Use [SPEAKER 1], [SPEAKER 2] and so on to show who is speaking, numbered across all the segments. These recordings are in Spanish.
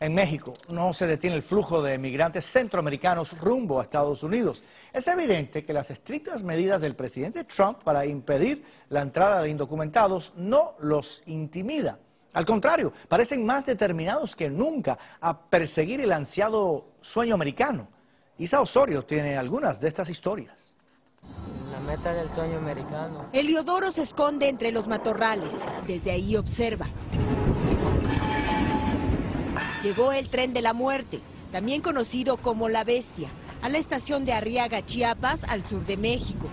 [SPEAKER 1] En México no se detiene el flujo de migrantes centroamericanos rumbo a Estados Unidos. Es evidente que las estrictas medidas del presidente Trump para impedir la entrada de indocumentados no los intimida. Al contrario, parecen más determinados que nunca a perseguir el ansiado sueño americano. Isa Osorio tiene algunas de estas historias.
[SPEAKER 2] La meta del sueño americano.
[SPEAKER 3] Eliodoro se esconde entre los matorrales. Desde ahí observa. Llegó el tren de la muerte, también conocido como La Bestia, a la estación de Arriaga, Chiapas, al sur de México.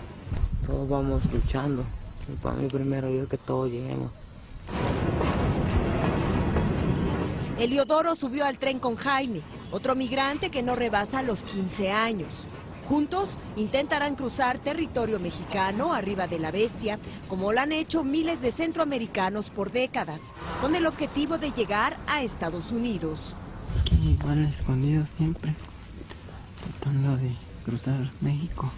[SPEAKER 2] Todos vamos luchando. Y para mí primero Dios que todos lleguemos.
[SPEAKER 3] Eliodoro subió al tren con Jaime, otro migrante que no rebasa los 15 años. Juntos intentarán cruzar territorio mexicano arriba de la bestia, como lo han hecho miles de centroamericanos por décadas, con el objetivo de llegar a Estados Unidos.
[SPEAKER 4] Aquí van escondidos siempre, tratando de cruzar México.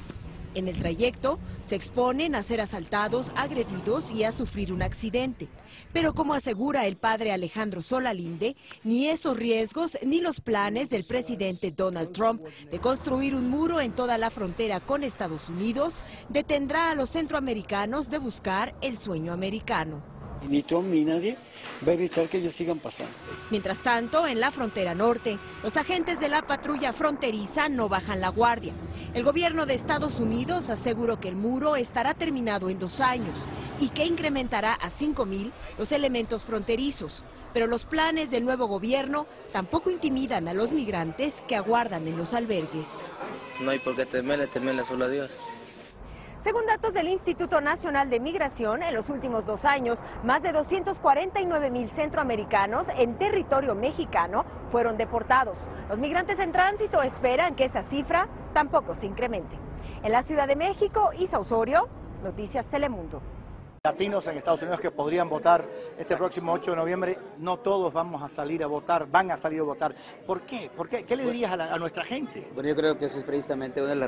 [SPEAKER 3] En el trayecto se exponen a ser asaltados, agredidos y a sufrir un accidente. Pero como asegura el padre Alejandro Solalinde, ni esos riesgos ni los planes del presidente Donald Trump de construir un muro en toda la frontera con Estados Unidos detendrá a los centroamericanos de buscar el sueño americano.
[SPEAKER 5] Ni Trump ni nadie va a evitar que ellos sigan pasando.
[SPEAKER 3] Mientras tanto, en la frontera norte, los agentes de la patrulla fronteriza no bajan la guardia. El gobierno de Estados Unidos aseguró que el muro estará terminado en dos años y que incrementará a 5 mil los elementos fronterizos. Pero los planes del nuevo gobierno tampoco intimidan a los migrantes que aguardan en los albergues.
[SPEAKER 2] No hay por qué temerle, temerle solo a Dios.
[SPEAKER 6] Según datos del Instituto Nacional de Migración, en los últimos dos años, más de 249 mil centroamericanos en territorio mexicano fueron deportados. Los migrantes en tránsito esperan que esa cifra tampoco se incremente. En la Ciudad de México, Isa Osorio, Noticias Telemundo.
[SPEAKER 1] Latinos en Estados Unidos que podrían votar este próximo 8 de noviembre, no todos vamos a salir a votar, van a salir a votar. ¿Por qué? ¿Por qué? ¿Qué le dirías a, la- a nuestra gente?
[SPEAKER 7] Bueno, yo creo que eso es precisamente una de las